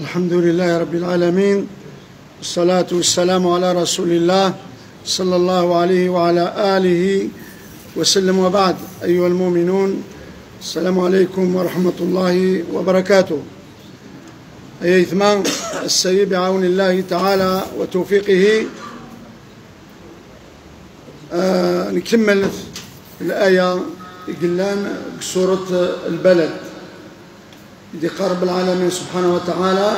الحمد لله رب العالمين والصلاة والسلام على رسول الله صلى الله عليه وعلى آله وسلم. وبعد أيها المؤمنون السلام عليكم ورحمة الله وبركاته. أي إثمان السيد بعون الله تعالى وتوفيقه آه نكمل الآية قلان سورة البلد. إذ قرب العالمين سبحانه وتعالى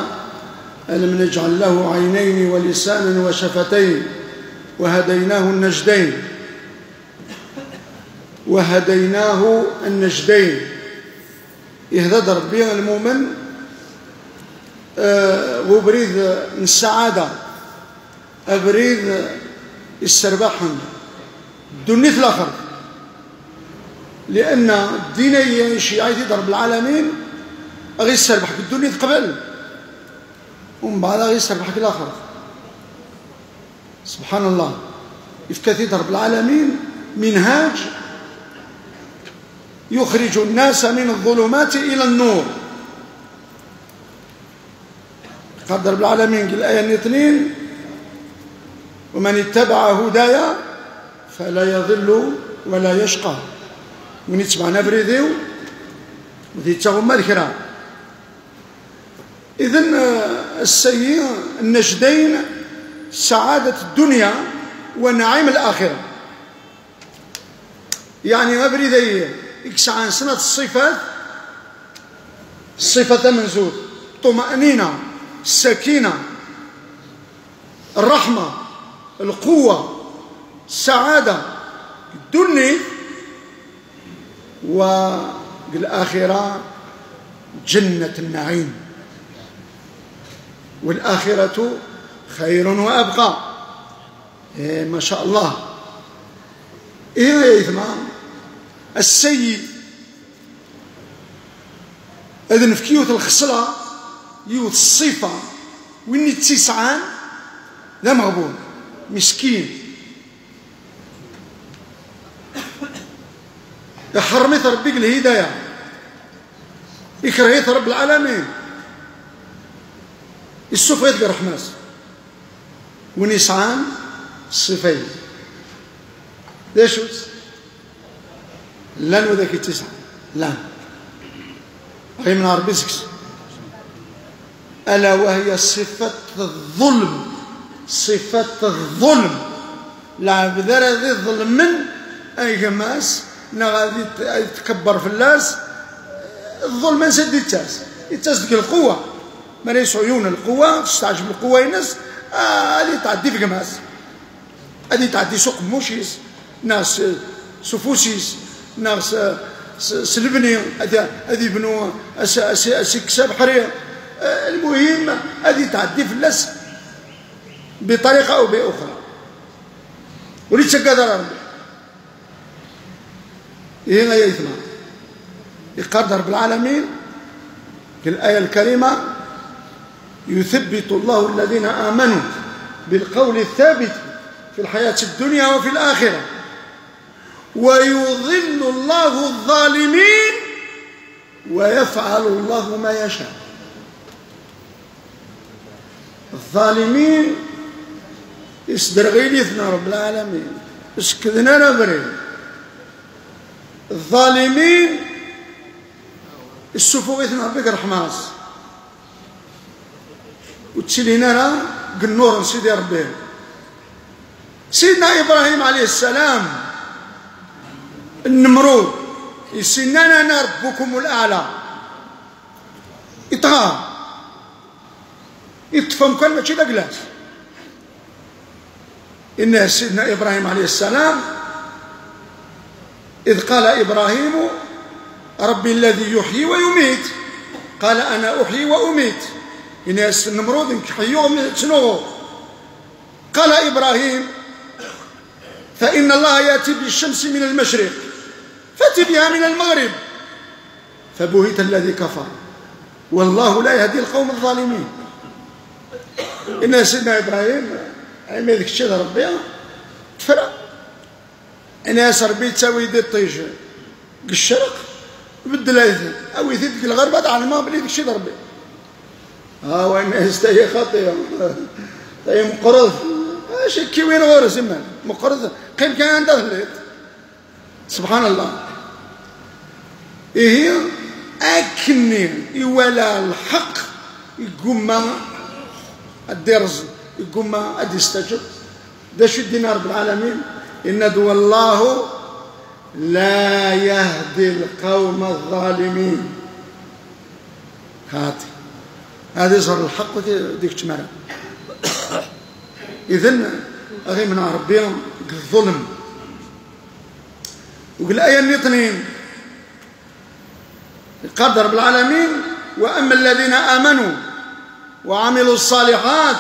ألم نجعل له عينين ولسانا وشفتين وهديناه النجدين. وهديناه النجدين. يهدد ربي المؤمن آه وبريد السعادة أبريد السرباحن دنيت الآخر. لأن الدينية الشيعية ضرب العالمين غير يسربحك الدنيا قبل. ومن بعد غير يسربحك الآخر سبحان الله. في ضرب العالمين منهاج يخرج الناس من الظلمات إلى النور. قال ضرب العالمين قال الآية الاثنين ومن اتبع هدايا فلا يضل ولا يشقى. من يتبع نبريديو وذي تغم الكرام إذن السيء النجدين سعادة الدنيا ونعيم الآخرة. يعني ما بريدي عن سنة الصفات الصفة منزول طمأنينة السكينة الرحمة القوة السعادة الدنيا والآخرة جنة النعيم. والآخرة خير وأبقى. إيه ما شاء الله. إيه يا إثمان؟ السيء إذن في كيوت الخصلة يوت الصفة. وإني تسعان لا مغبون مسكين. يحرمت ربك الهداية يكرهيت رب العالمين. السفيت برحماس ونسعان الصفين ليش لن وذاك التسعة. لا غير من عربي ألا وهي صفة الظلم. صفة الظلم. ذي الظلم من أي جماس غادي تكبر في الناس الظلم نسد التاس التاس القوة. ما ليس عيون القوة تستعجب القوة الناس هذه آه تعدي في جماس هذه تعدي سوق موشيس ناس سفوسيس ناس سلبني هذه بنو سكساب حرير آه، المهم هذه تعدي في الناس بطريقة أو بأخرى. وليش قدر ربي. إيه يا إثمان يقدر رب العالمين في الآية الكريمة يثبت الله الذين آمنوا بالقول الثابت في الحياة الدنيا وفي الآخرة. ويضل الله الظالمين ويفعل الله ما يشاء. الظالمين يصدر رب العالمين إسكذنا نبرين الظالمين السفو إثنى ربك رحماس. وتسلينا لنا قنور سيدي ربي. سيدنا إبراهيم عليه السلام النمرود يسنانا أنا ربكم الأعلى. إطغى يطفى كان ماشي داكلاس إن سيدنا إبراهيم عليه السلام إذ قال إبراهيم ربي الذي يحيي ويميت. قال أنا أحيي وأميت. الناس النمرود حيوهم شنو؟ قال إبراهيم فإن الله يأتي بالشمس من المشرق فأتي بها من المغرب. فبهت الذي كفر. والله لا يهدي القوم الظالمين. إن سيدنا إبراهيم عمي ذيك الشيء ربي تفرق ناس ربي تساوي دي الطيش. الشرق بدل أو يثيد الغرب على ما بلي ديك الشيء ربي. ها وين يستهي خطيه طيب مقرض. اش كي وين غير زمان مقرض. قيم كان عنده سبحان الله. إيه أكني يولا الحق يقوم الدرز يقوم أدي استجب ده شو الدين رب العالمين إن دو الله لا يهدي القوم الظالمين. هاتي. هذا صار الحق ديك تمارا إذن أغي من ربهم الظلم وقال آية الاثنين؟ قدر بالعالمين وأما الذين آمنوا وعملوا الصالحات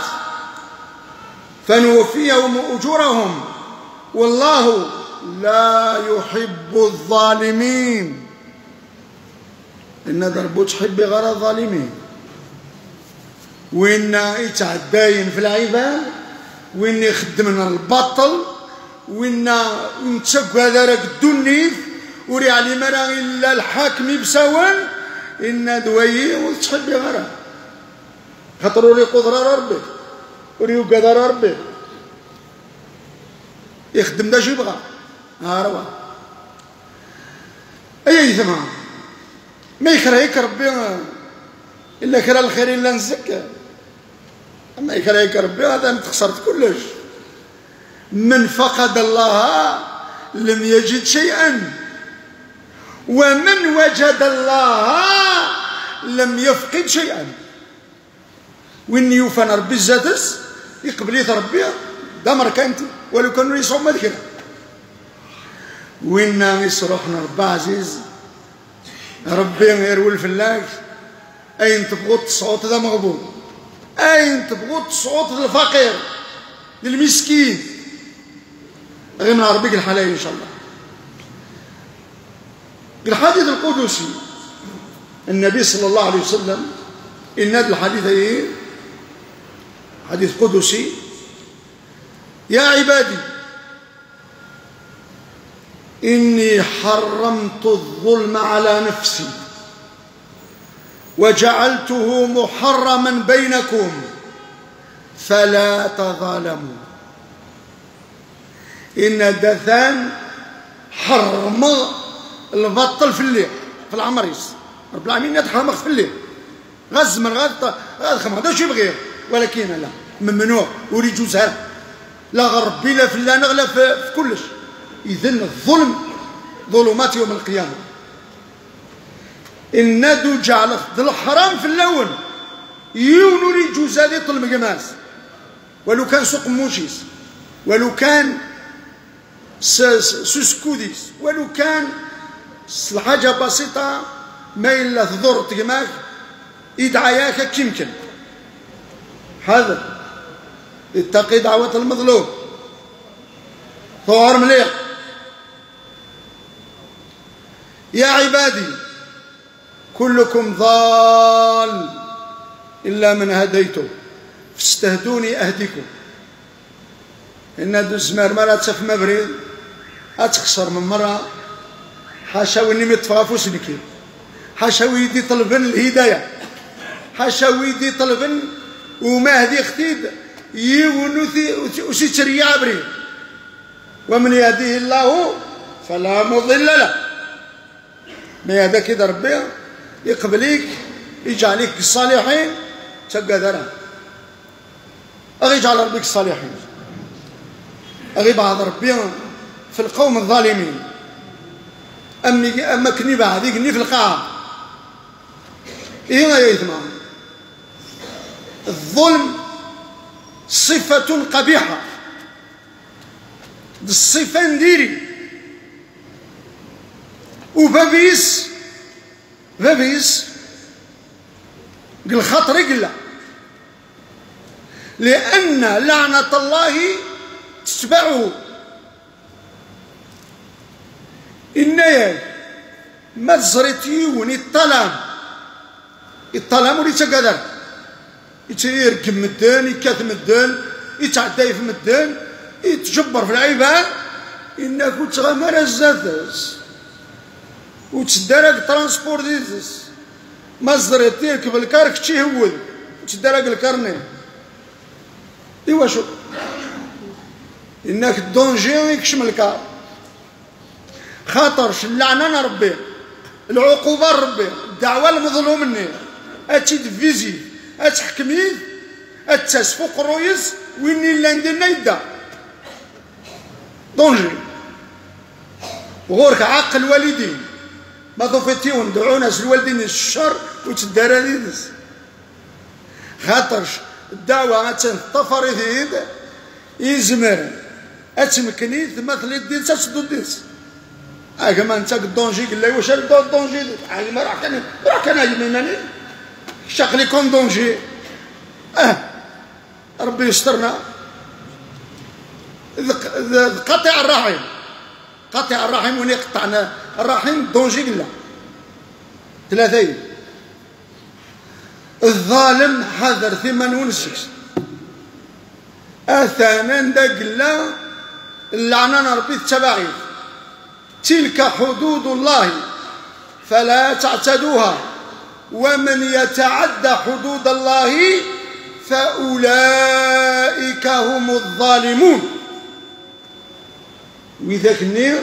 فنوفيهم أجورهم. والله لا يحب الظالمين. إن دربوش حب غير الظالمين. وإن يتعداين في العباد وإن يخدمنا البطل وإن نتسق هذا راك الدنيف وري علي مرا إلا الحاكم بسوان إن دوي وتحب غيره خاطر وري قدرة ربي وري قدر ربي. يخدم دا شي يبغى. ها روا أي ثما ما يكرهك ربي. إلا كره الخير إلا نزكى. أما يكرهك ربي هذا أنت خسرت كلش. من فقد الله لم يجد شيئا. ومن وجد الله لم يفقد شيئا. وين يوفن ربي الزادس يقبليت ربي دمر كانت ولو كانوا يصعب مذكرة وين يصرحنا ربي عزيز. ربي غير والفلاك أين تبغوا الصوت ذا مغبول أين تبغوا الصوت الفقير؟ للمسكين. غير من ربك الحلال إن شاء الله. الحديث القدسي النبي صلى الله عليه وسلم إن هذا الحديث إيه؟ حديث قدسي. يا عبادي إني حرمت الظلم على نفسي. وجعلته محرما بينكم فلا تظالموا. إن دثان حرم البطل في الليل في العمريس. رب العالمين يتحرمك في الليل. غز من غد غد هذا شو يبغي ولكن لا ممنوع ولي جوزها لا غربي لا في لا في, كلش. إذن الظلم ظلمات يوم القيامة. الندو جعل الحرام في اللون. يونو جوز هذه طلب جماس ولو كان سوق موشيس ولو كان سوسكوديس ولو كان الحاجة بسيطة ما إلا تضر تقماك يدعياك كيمكن. هذا. اتقي دعوة المظلوم. ثوار مليح. يا عبادي كلكم ضال إلا من هديته. فاستهدوني أهدكم إن دزمار مرة تسف مبريد أتخسر من مرة. حاشا ويني متفافو سنكي حاشا ويدي طلبن الهداية. حاشا ويدي طلبن وما هدي اختيد يونثي وسيتريا عبري. ومن يهديه الله فلا مضل له. ما يهدى كده ربي؟ يقبليك يجعلك الصالحين تبقى ذرا أغي يجعل ربك الصالحين أغي بعض ربي في القوم الظالمين. أمي أما كني بعد يقني في القاعة. إيه يا يثمان الظلم صفة قبيحة. الصفة نديري. وبابيس بابيس قل خطري قل لأن لعنة الله تتبعه. إن ما تزريتيون الطلام. الطلام ولي تقدر. يتيركب مدان يكاث مدان يتعدى في مدان يتجبر في العباد. إنك تغمر الزادس وتدرك ترانسبور ديزس ما زريتيك بالكارك تشي هود وتدرق الكرني إيوا شو؟ إنك الدونجي يكشم الكار. خاطر اللعنه ربي. العقوبة ربي. الدعوة المظلوم مني. اتي دفيزي. اتحكمي اتاس فوق الرويس وين الا ندير يدا دونجي. وغورك عقل الوالدين ما ضفتيهم دعوا ناس الوالدين الشر وتدار ديس خاطرش الدعوة غتنطفر يديد يزمر. أتمكني تمثل الدين تسدو الديس اجا ما انت الدونجي قال لي واش الدونجي؟ عالي ما راح كان راح كان يمناني شغلي كون دونجي. أه. ربي يسترنا. قطع الرحم. قطع الرحم وين يقطعنا الرحم دونجي قلا ثلاثين الظالم حذر ثمان ونسكس اثانا دا قلا اللعنة ربي التباعيد تلك حدود الله فلا تعتدوها. ومن يتعدى حدود الله فأولئك هم الظالمون. وإذا النير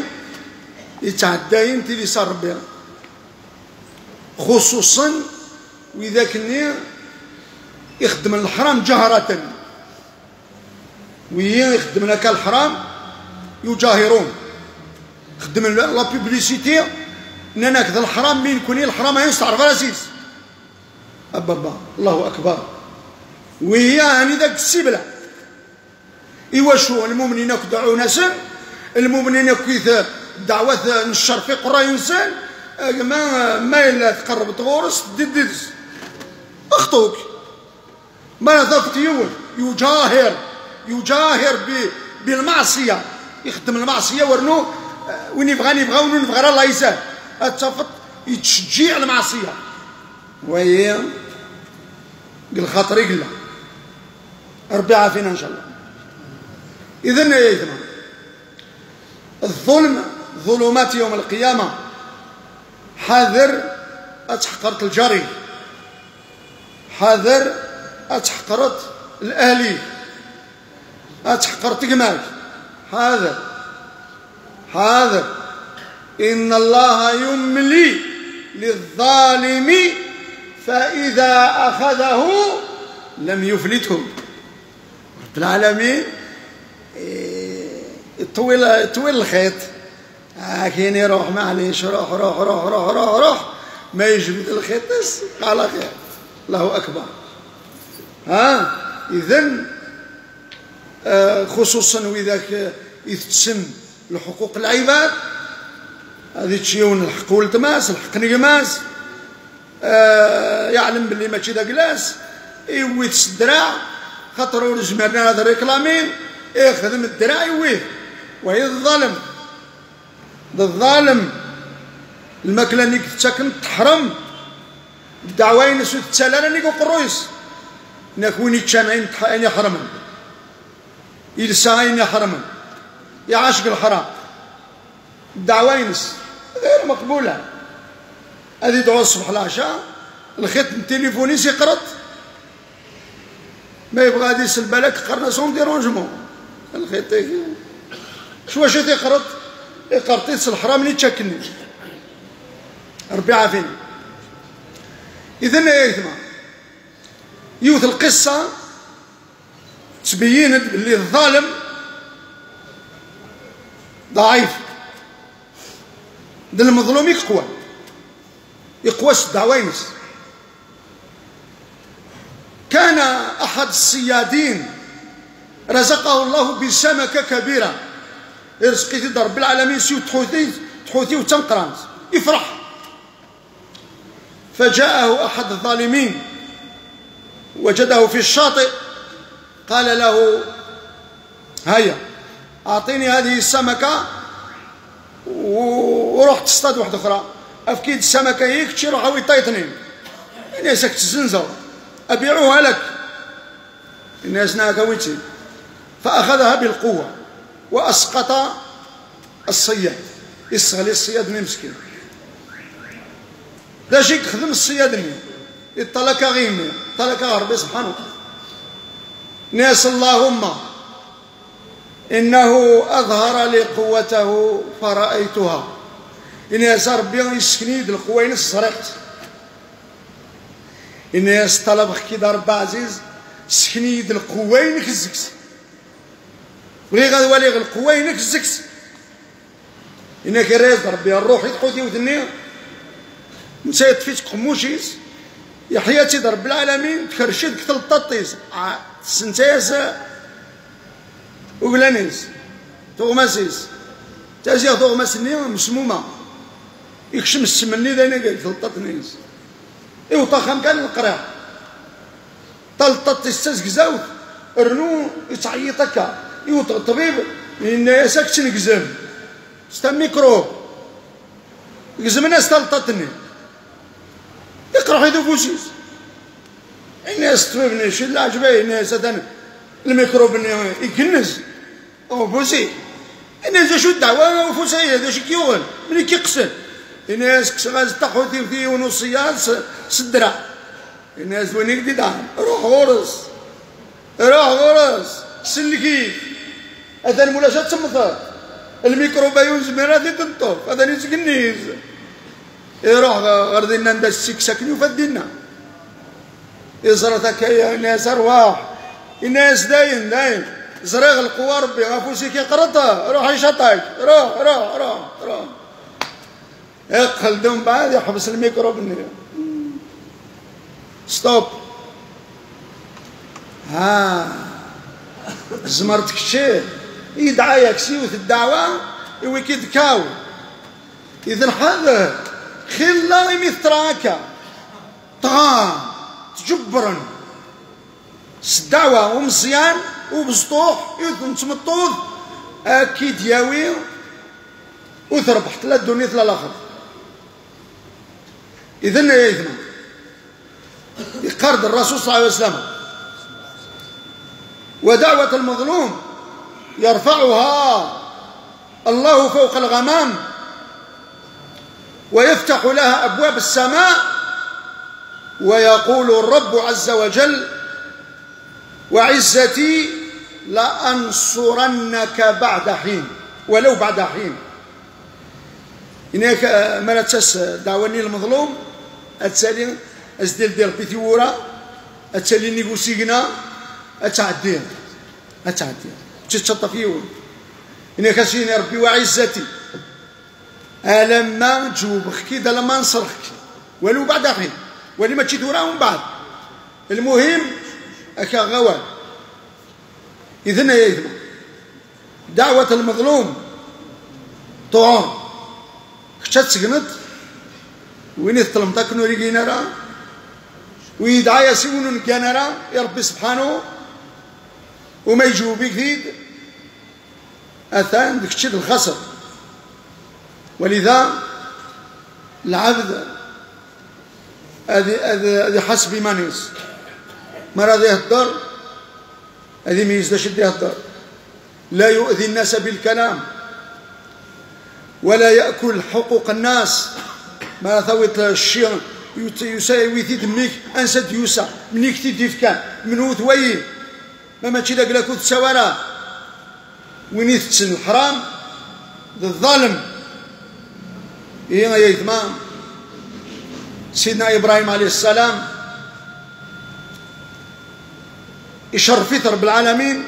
يتعدى تلي صار ربي. خصوصا وإذا النير يخدم الحرام جهرة. وهي يخدم لك الحرام يجاهرون. خدم لا بيبليسيتي نناك ذا الحرام مين كوني الحرام يستعرف راسيس أبابا الله أكبر. وهي هاني ذاك السبلة. إيوا شو المؤمنين يدعون ناسا المؤمنين كيف دعوة نشر في قرى إنسان ما ما إلا تقرب تغورس ددس أخطوك. ما ضفت يول يجاهر. يجاهر بالمعصية. يخدم المعصية ورنو. وين يبغى يبغى وين يبغى الله يسهل اتفق يتشجيع المعصية. وهي قال خاطري قال ربي عافينا إن شاء الله. اذا يا ايثما الظلم ظلمات يوم القيامة. حذر أتحقرت الجري. حذر أتحقرت الأهلي. أتحقرت قماش. حاذر حاذر إن الله يملي للظالم فإذا أخذه لم يفلته. رب العالمين إيه، طويل الخيط. لكن يروح معليش روح روح روح روح روح روح. ما يجبد الخيط قال خير الله أكبر. ها؟ إذن آه، خصوصا وإذا يتسم لحقوق العباد. هذه تشيون الحق ولتماس الحق نقماس آه يعلم باللي ماشي ذا كلاس يويت الدراع خاطر ورجمرنا هذا ريكلامين يخدم الدراع يويه. وهي الظالم. الظالم الماكله اللي تسكن تحرم الدعوة ينسو تسالانا نيكو قرويس. نكوني تشانين يحرمن يلساين يحرمن يعاشق الحرام. الدعوة ينس غير مقبولة. هذه دعوة الصبح العشاء. الخيط التليفوني سيقرط. ما يبغى هذه بالك قرنا سون ديرونجمون. الخيط شو واش تيقرط يقرطيت الحرام اللي تشكني ربي عافيني اذا يا يثمى يوث القصة تبينت اللي الظالم ضعيف. ده المظلوم يقوى. يقوى الدعوينس كان أحد الصيادين رزقه الله بسمكة كبيرة. رزقي في رب العالمين سيو تحوثي تحوثي وتنقرانت يفرح فجاءه أحد الظالمين. وجده في الشاطئ. قال له هيا أعطيني هذه السمكة ورحت تصطاد واحدة أخرى. أفكيد السمكه هيك تشي روح هاوي طيطنين الناس تزنزر أبيعوها لك. الناس ناكويتي فأخذها بالقوة. وأسقط الصياد. يسغلي الصياد من مسكين. لا شيء تخدم الصياد ني يطلق غيمي تلك ربي سبحانه وتعالى. ناس اللهم إنه أظهر لي قوته فرأيتها. إن ربي يسكني د القوين الصريقت إن طلب كي ربي عزيز سكني د القوين كزكس بغي غادي ولي القوين كزكس إنك راز ربي الروح يدخل ودني نسيت فيك قموشيس. يا حياتي رب العالمين تكرشد كتل الططيس سنتيس وغلانيس. توغماسيس. تازيغ توغماسني مسمومة. يكشم السمني داينا قال تلططنيس إيو طاخم كان القراع تلطط استزقزاوت رنو يتعيطك. إيو طبيب إن يسكت نقزم. ستا ميكروب. قزم الناس تلططني يقرأ حيث فوسيس الناس تبني شي اللي عجبه؟ الناس هذا الميكروب يكنز. أو فوسي الناس شو الدعوة؟ وفوسي هذا شي كيوغل ملي كيقسل الناس كسغاز تاخذ في ونصيات سدرا الناس وين يقدي دعم. روح غرس. روح غرس. سلكي. هذا الملاشات تمثل الميكروبيون زميرات تنطف هذا نيز يروح غردنا ندس سيك سكني وفدينا. يزرتك يا ناس أرواح. الناس داين داين. زريغ القوى ربي غافوسي كي قرطها روح يشطك روح روح روح روح. يقل دون بعد يحبس الميكرو بالنية ستوب. ها. زمرتك الشيء يدعى يكسيوث الدعوة يويكيد كاو إذن هذا خلا مثراك طغى تجبرا سدعوة ومزيان وبسطوح يثن تمطوذ أكيد ياوي. وتربحت لا الدنيا لا الآخر. إذن يا إذن. يقرد الرسول صلى الله عليه وسلم. ودعوة المظلوم. يرفعها الله فوق الغمام ويفتح لها أبواب السماء ويقول الرب عز وجل وعزتي لأنصرنك بعد حين ولو بعد حين إنك مرتس دعوني المظلوم أتسالي أزدل دير بيثورا أتسالي نيغوسيغنا أتعدي أتعدي تشطفيون إنك سيني ربي وعزتي. ألما جوبخ كده لما نصرخك ولو بعد حين ولما تشدوراهم بعد. المهم أكا غوال. إذن يا إذن. دعوة المظلوم. طعام. خشت سجنت وين يطلمتك نوري جينرا ويدعى يسيون كنرا يا ربي سبحانه. وما يجوا بك أثان دكتشد الخسر. ولذا العبد هذه حسب مانيس مرة ذي الدار هذه ميز شد الدار لا يؤذي الناس بالكلام. ولا يأكل حقوق الناس. ما ثوت الشيء يساوي في دميك أنسد يوسع. من يكتي ديفكان من هو ثوي ما ماشي داك لا كنت سوارا وين يتسن الحرام الظالم إيه يا إثمام سيدنا إبراهيم عليه السلام يشرف رب العالمين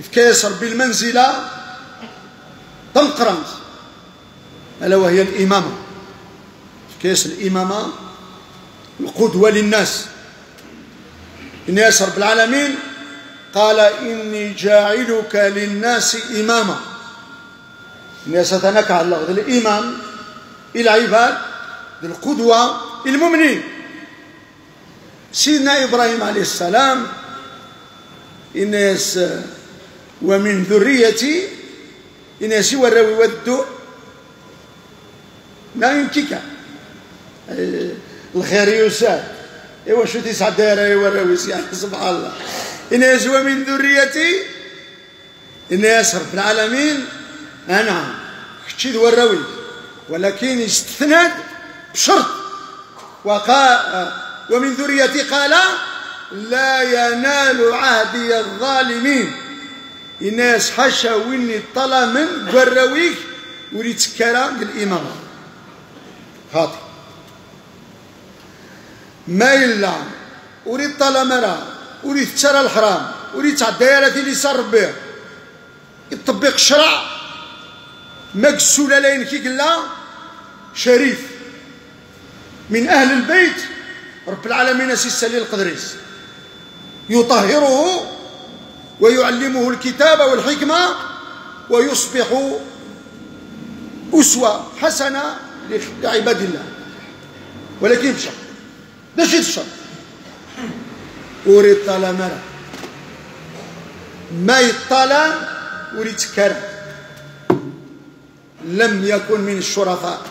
يتكيسر بالمنزلة تنقرمت ألا وهي الإمامة كيس الإمامة القدوة للناس. الناس رب العالمين قال إني جاعلك للناس إماما. الناس تنكع على الإمام العباد القدوة المؤمنين. سيدنا إبراهيم عليه السلام الناس ومن ذريتي الناس وراوي ودو لا يمكنك؟ الخير يساد ايوا شو تسعة دايرة وراوي يعني سبحان الله. الناس ومن ذريتي؟ الناس رب العالمين؟ أنا كتشي وراوي ولكن استثناد بشرط. وقال ومن ذريتي قال لا ينال عهدي الظالمين. الناس حاشا ويني طلع من قرويك وريد سكرا الإمام. خاطي ما إلا. وريد طلع مرا وريد ترى الحرام. وريد تعديرة اللي صار به يطبق الشرع مقسول لين كي قلا شريف. من أهل البيت. رب العالمين سيسالي القدريس. يطهره ويعلمه الكتاب والحكمة ويصبح أسوة حسنة لعباد الله. ولكن بشرط ده شيء الشرط أريد طالما ما يطلع وريد كرم لم يكن من الشرفاء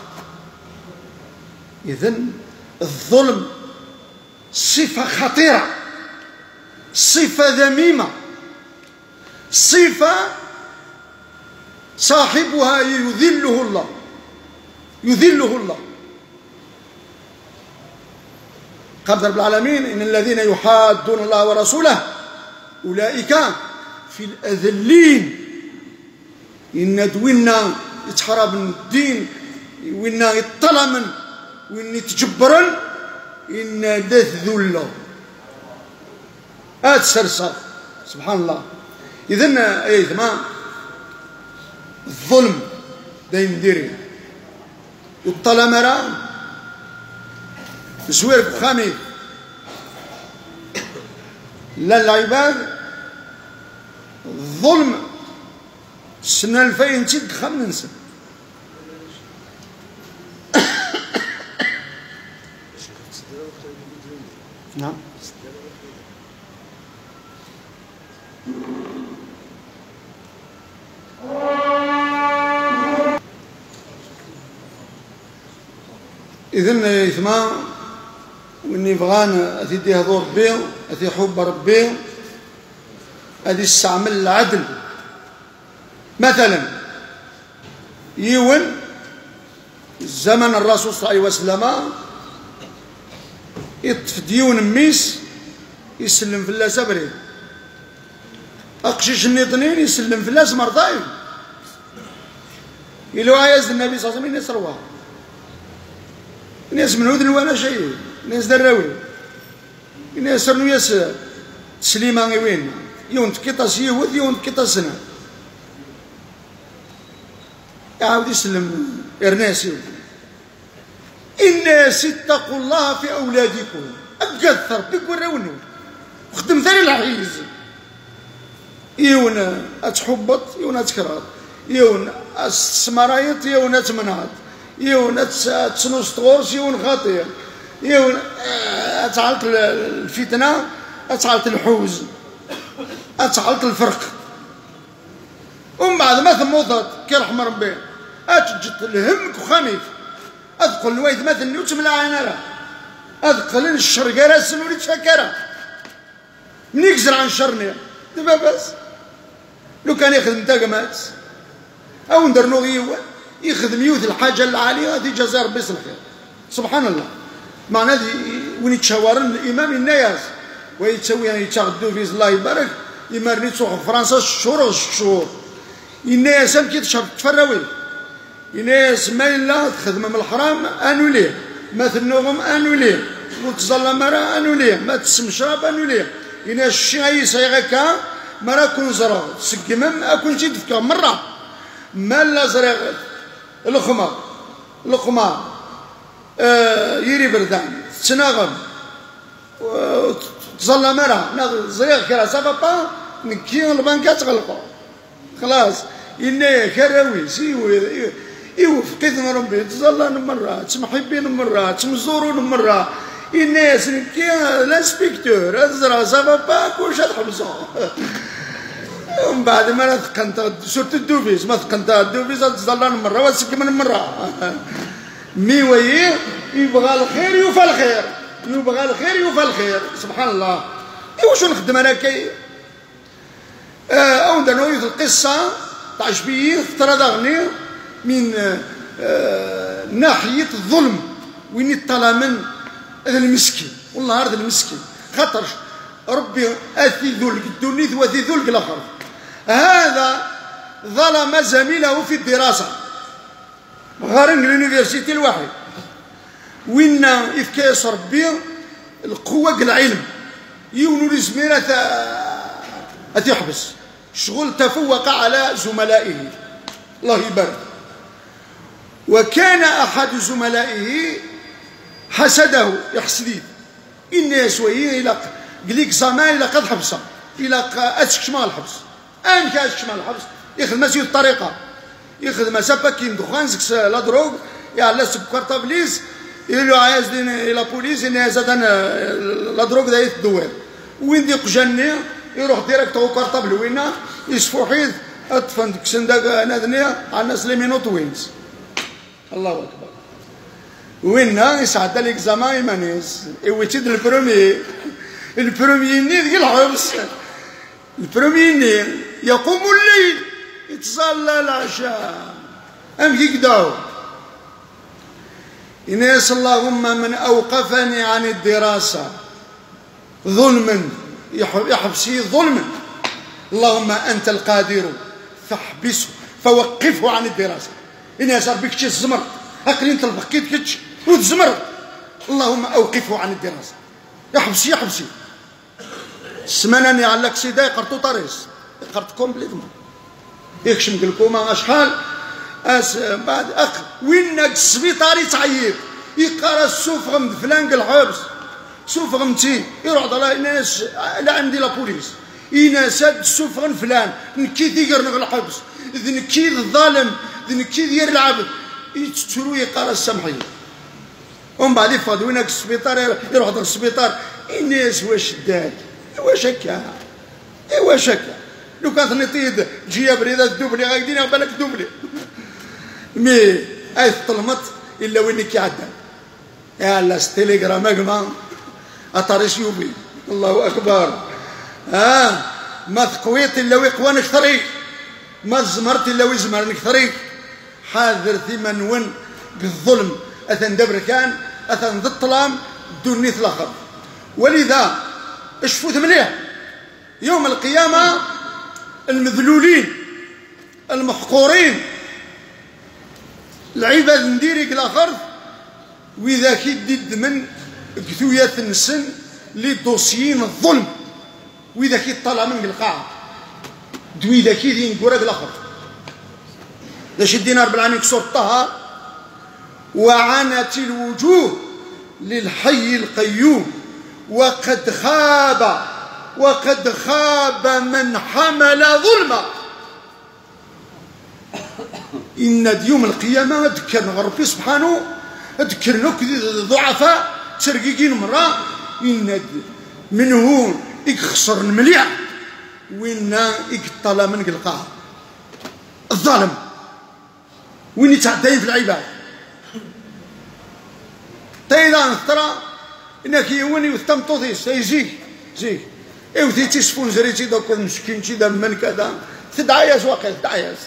إذن الظلم صفة خطيرة صفة ذميمة صفة صاحبها يذله الله يذله الله قال رب العالمين إن الذين يحادون الله ورسوله أولئك في الأذلين. إن دوينا يتحرب من الدين وإن يطلمن وإن يتجبرن. إن دث ذله هات سرسر سبحان الله. إذن أي ثمان الظلم داين ديري. والطلمة تسوير بخامي لا العباد الظلم السنة الفين تيد خمس نعم إذن يثما وإني بغان أتي دي هذو ربي أتي حب ربي أتي استعمل العدل. مثلا يون زمن الرسول صلى الله عليه وسلم يطف ديون ميس يسلم في الله سبري أقشش النطنين يسلم في الله مرضاين إلو عايز النبي صلى الله عليه وسلم يسروها ناس من هذن وأنا شيء. ناس دراوي. ناس رنو ياس تسليما وين؟ يون تكيطاس يهود يون تكيطاس سنة يعاود يسلم. إرناس يهود الناس اتقوا الله في أولادكم. أكثر بك وراونو وخدم ثاني العيز. يون أتحبط يون أتكرر يون السمرايط يون أتمناط يون تسنوس تغورس يون خطير يون أتعلق الفتنة أتعلق الحوز أتعلق الفرق. ومن بعد ما ثموضت كي رحم ربي أتجد الهم كخميف أدخل نيوت من العنارة أدخل الشرقارة سنوري تفكرة من يكزر عن شرني؟ دابا بس. لو كان يخدم تاقمات. أو ندر نوغي يخدم يوث الحاجة العالية هذه جزاء ربي الخير سبحان الله. معنى وين يتشاورن الإمام الناس ويتسوي يعني يتغدو في الله يبارك يمرني تروح فرنسا الشهور الشهور الناس كي تشرب تفراوي الناس ما إلا تخدم من الحرام أنوليه. ما تنوغم أنوليه. وتظل مرا أنوليه. ما تسم شراب أنوليه الناس الشيء أي سيغكا مرا كون زرا سكمم أكون شي تفكا مرة. ما لا زرا الخمر. الخمار. آه يري بردان. تناغم. تظل مرا زريغ كرا سبابا نكين البنكات تغلقوا خلاص. إني كروي سيوي يوفقثنا ربي تظلنا مرة تمحبين مرة تمزورون مرة الناس كي لانسبيكتور أزرا سافا با كلش تحبسو ومن بعد ما ثقنت سورت الدوبيس ما ثقنت الدوبيس تظلنا مرة وسك من مرة. مي وي يبغى الخير يوفى الخير. يبغى الخير يوفى الخير. سبحان الله. ايوا شو نخدم أنا كي؟ آه أو نويت القصة. تاع شبيه ترى من آه، ناحية الظلم. وين من؟ هذا المسكين. والله هذا المسكين. خاطر ربي اثي ذلك. الدنيا وثي ذلك الآخر. هذا ظلم زميله في الدراسة. غارن اليونيفرسيتي الواحد. وين إفكاس ربي القوة العلم. يونو لزميرة أتيحبس شغل تفوق على زملائه. الله يبارك. وكان أحد زملائه حسده يحسديه. إني شوية إلى قليك زمان إلى قد حبسه. إلى أتشك شمال الحبس. أين كاش شمال الحبس. يخدم مسيو الطريقة. يخدم سبا كين دخان لا دروغ لا سب بليز يلو عايز دين إلى بوليس إن زاد لا دروغ دا يتدور وين دي قجني يروح ديريكت أو كارطابل وينا يصفو حيث اطفن كسندك نادنيا على الناس اللي مينوت وينز. الله أكبر. وينا يسعد ليكزامان يمانيس ويتيد البرومي البرومي ني ذيك الحبس. البرومي ني يقوم الليل. يتصلى العشاء. أم كي كداو إنيس اللهم من أوقفني عن الدراسة. ظلما. يحبسي ظلما. اللهم أنت القادر. فاحبسه. فوقفه عن الدراسة. إنيس ربك شي الزمر أقلي أنت البقيت كتش. وتزمر. اللهم أوقفه عن الدراسة. يحبسي يحبسي. سماناني على سيداي. قرطو طريس. قرط كومبليتمون يكشم لكم شحال أس بعد أخ وينك السبيطار تعيط يقرأ السوف فلان الحبس سوف غمتي يروح ضلا ناس لا عندي لا بوليس. إناس السوف غن فلان نكي ثيقر نغ الحبس إذ نكي الظالم إذ نكي دير العبد يتترو يقرأ السمحي ومن بعد يفض وينك السبيطار يروح ضل السبيطار الناس واش داك؟ واش هكا؟ واش هكا؟ لو كانت نطيد جي بريده دوبلي غايدين بالك دوبلي مي اي طلمت الا وين كيعدى يا لا ستيليغرام اكما اطاريش يوبي الله اكبر آه ما ثقويت الا ويقوان كثري ما زمرت الا ويزمر كثري حاذر ثمن ون بالظلم اثن دبر كان اثن ذا الظلام دوني الآخر ولذا اشفوت مليح يوم القيامه المذلولين المحقورين. العباد نديرك الآخر وإذا كيدد من كثويات النسن لي دوسيين الظلم وإذا كي طلع من القاعه دوي اذا كي دين كورا الآخر لاش الدينار بالعين كسور الطهر وعنت الوجوه للحي القيوم وقد خاب وقد خاب من حمل ظلما. إن يوم القيامة ذكرنا ربي سبحانه ذكرنا ضعفاء ترقيقين مرة إن من هون يخسر المليح وين يقطل من القاع الظالم وين يتعدين في العباد؟ تايدا ترى إنك يوني وثم توضيس يجيك جيك ايو تيتي سفون زريتي دوك مسكين تي من كذا تدعياس واقع تدعياس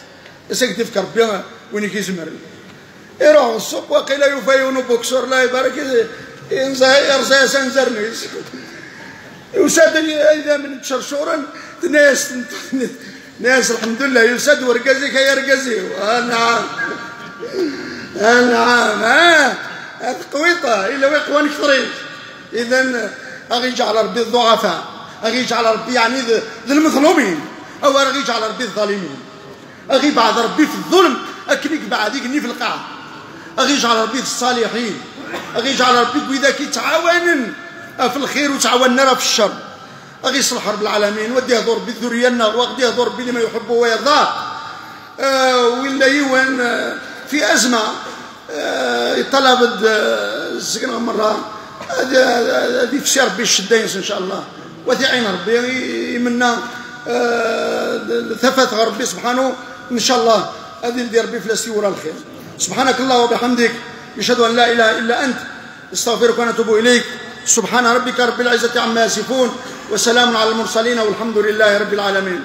اسك تفكر بها وين كيزمر يروح السوق وقيلا يفايونو بوكسور لا يبارك يرزا سنزرنيس يساد اذا من تشرشورا ناس ناس الحمد لله يساد ورقزي كي يرقزي نعم نعم ها قويطة إلا ويقوان كثرين إذا أغي جعل ربي الضعفاء أغي جعل ربي يعني ذي المظلومين أو أغي جعل ربي الظالمين. أغي بعد ربي في الظلم أكنيك بعديك في القاع. أغي يجعل ربي في الصالحين. أغي يجعل ربي وإذا كي تعاون في الخير وتعاوننا في الشر. أغي يصلح رب العالمين. ودي يهضر بالذرية النار وغدي يهضر بما يحبه ويرضاه آه ولا يوان آه في أزمة آه طلب السكن مرة. هذه في ربي الشدين إن شاء الله. وثي عين ربي يمنا آه ثفت ربي سبحانه. إن شاء الله هذه اللي ربي فلسي وراء الخير. سبحانك الله وبحمدك. أشهد أن لا إله إلا أنت. أستغفرك ونتوب إليك. سبحان ربك رب العزة عما يصفون. وسلام على المرسلين والحمد لله رب العالمين.